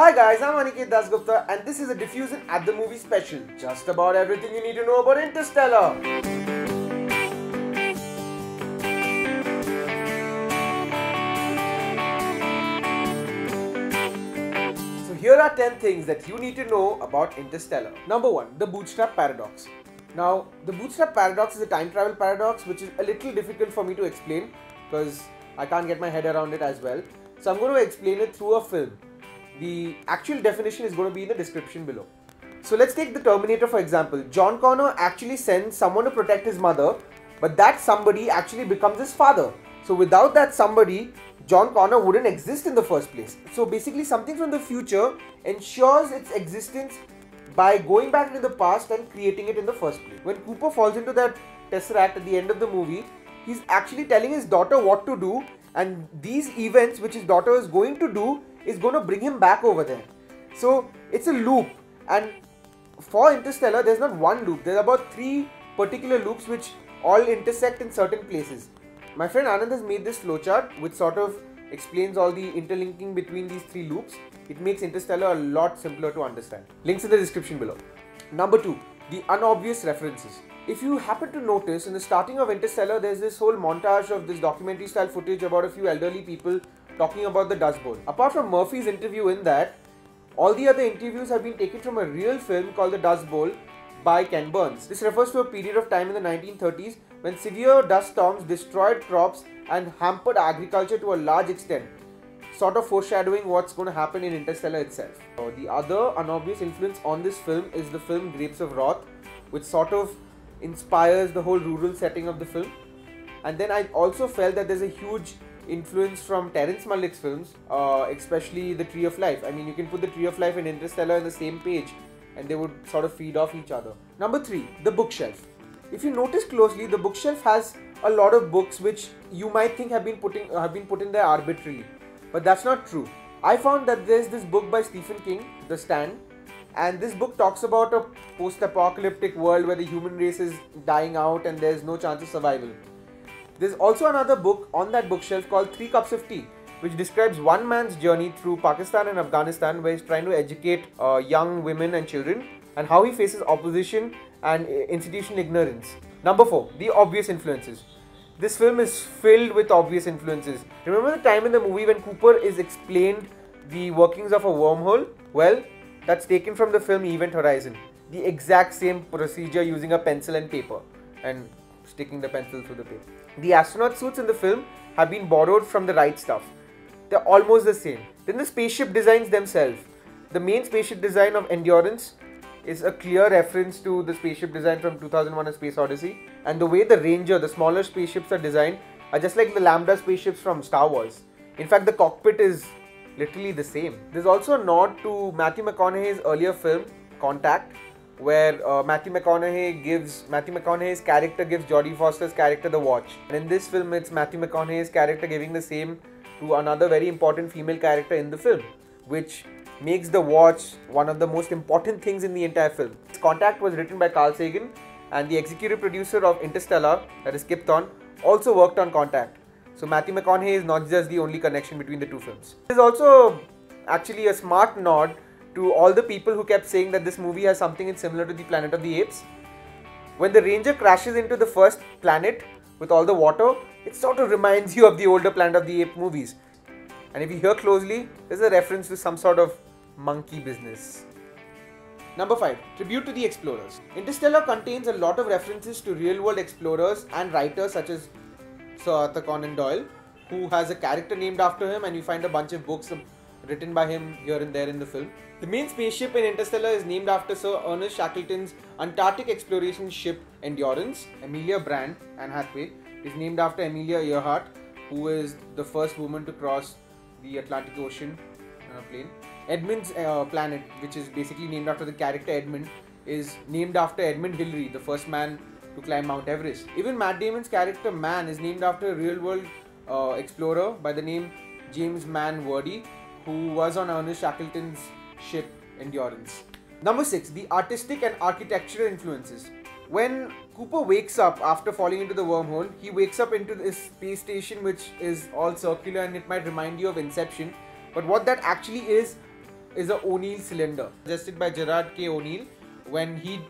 Hi guys, I'm Aniket Dasgupta and this is a Diffusion at the Movie special. Just about everything you need to know about Interstellar. So here are 10 things that you need to know about Interstellar. Number 1. The Bootstrap Paradox. Now, the Bootstrap Paradox is a time travel paradox which is a little difficult for me to explain because I can't get my head around it as well. So I'm going to explain it through a film. The actual definition is going to be in the description below. So let's take the Terminator for example. John Connor actually sends someone to protect his mother, but that somebody actually becomes his father. So without that somebody, John Connor wouldn't exist in the first place. So basically, something from the future ensures its existence by going back into the past and creating it in the first place. When Cooper falls into that tesseract at the end of the movie, he's actually telling his daughter what to do, and these events which his daughter is going to do is going to bring him back over there. So it's a loop, and for Interstellar, there's not one loop, there's about three particular loops which all intersect in certain places. My friend Anand has made this flowchart which sort of explains all the interlinking between these three loops. It makes Interstellar a lot simpler to understand. Links in the description below. Number two, the unobvious references. If you happen to notice, in the starting of Interstellar, there's this whole montage of this documentary style footage about a few elderly people talking about the Dust Bowl. Apart from Murphy's interview in that, all the other interviews have been taken from a real film called The Dust Bowl by Ken Burns. This refers to a period of time in the 1930s when severe dust storms destroyed crops and hampered agriculture to a large extent, sort of foreshadowing what's going to happen in Interstellar itself. Uh, the other unobvious influence on this film is the film Grapes of Wrath, which sort of inspires the whole rural setting of the film. And then I also felt that there's a huge influence from Terrence Malick's films, uh, especially The Tree of Life. I mean, you can put The Tree of Life and Interstellar on the same page and they would sort of feed off each other. Number three, the bookshelf. If you notice closely, the bookshelf has a lot of books which you might think have been putting have been put in there arbitrarily, but that's not true. I found that there's this book by Stephen King, The Stand, and this book talks about a post-apocalyptic world where the human race is dying out and there's no chance of survival. There's also another book on that bookshelf called Three Cups of Tea, which describes one man's journey through Pakistan and Afghanistan, where he's trying to educate uh, young women and children, and how he faces opposition and uh, institutional ignorance. Number four, the obvious influences. This film is filled with obvious influences. Remember the time in the movie when Cooper is explained the workings of a wormhole? Well, that's taken from the film Event Horizon. The exact same procedure using a pencil and paper and sticking the pencil through the paper. The astronaut suits in the film have been borrowed from the right stuff. They're almost the same. Then the spaceship designs themselves. The main spaceship design of Endurance is a clear reference to the spaceship design from 2001 A Space Odyssey. And the way the Ranger, the smaller spaceships are designed, are just like the Lambda spaceships from Star Wars. In fact, the cockpit is literally the same. There's also a nod to Matthew McConaughey's earlier film, Contact, where uh, Matthew McConaughey gives Matthew McConaughey's character gives Jodie Foster's character the watch. And in this film, it's Matthew McConaughey's character giving the same to another very important female character in the film, which makes the watch one of the most important things in the entire film. Its Contact was written by Carl Sagan, and the executive producer of Interstellar, that is Kip Thorne, also worked on Contact. So Matthew McConaughey is not just the only connection between the two films. There's also actually a smart nod to all the people who kept saying that this movie has something similar to the Planet of the Apes. When the Ranger crashes into the first planet with all the water, it sort of reminds you of the older Planet of the Apes movies. And if you hear closely, there's a reference to some sort of monkey business. Number 5. Tribute to the Explorers. Interstellar contains a lot of references to real world explorers and writers such as Sir Arthur Conan Doyle, who has a character named after him, and you find a bunch of books written by him here and there in the film. The main spaceship in Interstellar is named after Sir Ernest Shackleton's Antarctic exploration ship Endurance. Amelia Brand, Anne Hathaway, is named after Amelia Earhart, who is the first woman to cross the Atlantic Ocean on a plane. Edmund's uh, planet, which is basically named after the character Edmund, is named after Edmund Hillary, the first man to climb Mount Everest. Even Matt Damon's character Man is named after a real world uh, explorer by the name James Mann Wordie, who was on Ernest Shackleton's ship Endurance. Number 6. The artistic and architectural influences. When Cooper wakes up after falling into the wormhole, he wakes up into this space station which is all circular and it might remind you of Inception. But what that actually is is a O'Neill cylinder, suggested by Gerard K. O'Neill when he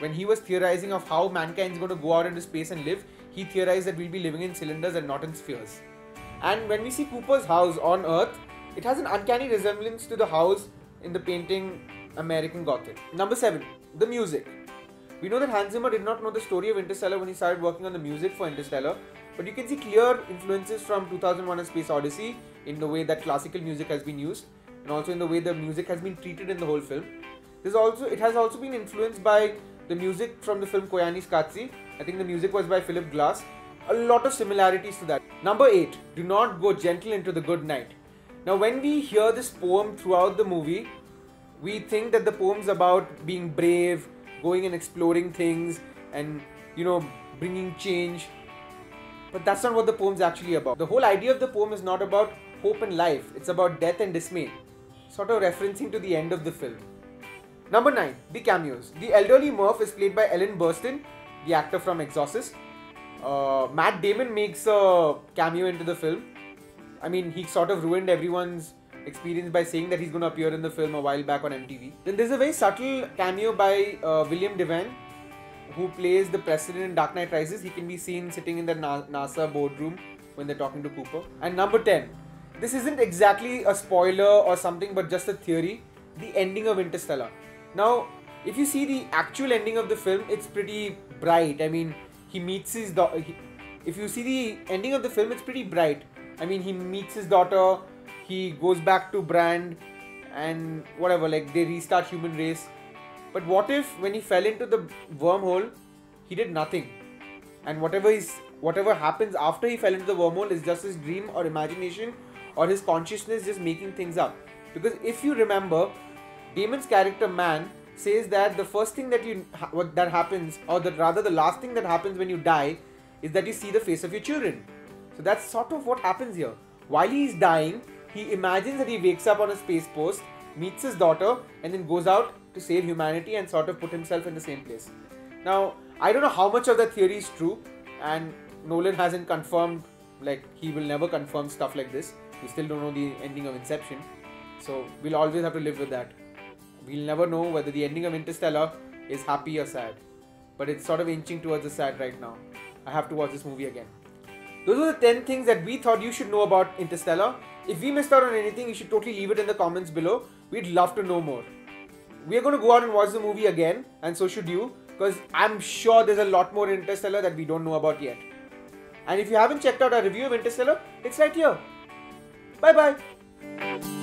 when he was theorizing of how mankind is going to go out into space and live. He theorized that we'll be living in cylinders and not in spheres. And when we see Cooper's house on Earth, it has an uncanny resemblance to the house in the painting American Gothic. Number seven, the music. We know that Hans Zimmer did not know the story of Interstellar when he started working on the music for Interstellar, but you can see clear influences from 2001: A Space Odyssey in the way that classical music has been used, and also in the way the music has been treated in the whole film. This also it has also been influenced by the music from the film Koyaanisqatsi. I think the music was by Philip Glass. A lot of similarities to that. Number 8. Do not go gentle into the good night. Now, when we hear this poem throughout the movie, we think that the poem's about being brave, going and exploring things, and you know, bringing change. But that's not what the poem's actually about. The whole idea of the poem is not about hope and life, it's about death and dismay, sort of referencing to the end of the film. Number 9. The cameos. The elderly Murph is played by Ellen Burstyn, the actor from Exorcist. Uh, Matt Damon makes a cameo into the film. I mean, he sort of ruined everyone's experience by saying that he's going to appear in the film a while back on MTV. Then there's a very subtle cameo by uh, William Devane, who plays the president in Dark Knight Rises. He can be seen sitting in the NASA boardroom when they're talking to Cooper. And number 10. This isn't exactly a spoiler or something, but just a theory. The ending of Interstellar. Now, if you see the actual ending of the film, it's pretty bright. I mean, he meets his daughter. If you see the ending of the film, it's pretty bright. I mean, he meets his daughter, he goes back to Brand, and whatever, like they restart human race. But what if when he fell into the wormhole, he did nothing, and whatever is whatever happens after he fell into the wormhole is just his dream or imagination or his consciousness just making things up. Because if you remember, Damon's character Man says that the first thing that you what that happens, or that rather the last thing that happens when you die, is that you see the face of your children. So that's sort of what happens here. While he's dying, he imagines that he wakes up on a space post, meets his daughter, and then goes out to save humanity and sort of put himself in the same place. Now, I don't know how much of that theory is true, and Nolan hasn't confirmed, like, he will never confirm stuff like this. We still don't know the ending of Inception, so we'll always have to live with that. We'll never know whether the ending of Interstellar is happy or sad. But it's sort of inching towards the sad right now. I have to watch this movie again. Those are the 10 things that we thought you should know about Interstellar. If we missed out on anything, you should totally leave it in the comments below. We'd love to know more. We are going to go out and watch the movie again, and so should you, because I'm sure there's a lot more Interstellar that we don't know about yet. And if you haven't checked out our review of Interstellar, it's right here. Bye bye.